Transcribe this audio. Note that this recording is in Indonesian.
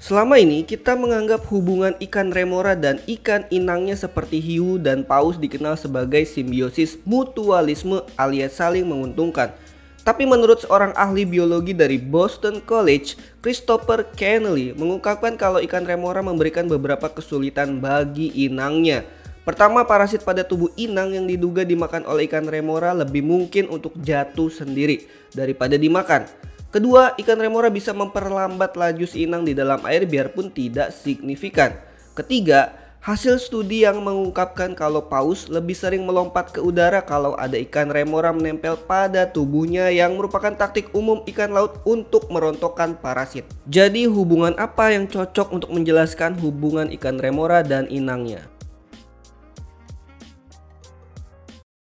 Selama ini kita menganggap hubungan ikan remora dan ikan inangnya seperti hiu dan paus dikenal sebagai simbiosis mutualisme alias saling menguntungkan. Tapi menurut seorang ahli biologi dari Boston College, Christopher Kennelly mengungkapkan kalau ikan remora memberikan beberapa kesulitan bagi inangnya. Pertama, parasit pada tubuh inang yang diduga dimakan oleh ikan remora lebih mungkin untuk jatuh sendiri daripada dimakan. Kedua, ikan remora bisa memperlambat laju si inang di dalam air biarpun tidak signifikan. Ketiga, hasil studi yang mengungkapkan kalau paus lebih sering melompat ke udara kalau ada ikan remora menempel pada tubuhnya yang merupakan taktik umum ikan laut untuk merontokkan parasit. Jadi hubungan apa yang cocok untuk menjelaskan hubungan ikan remora dan inangnya?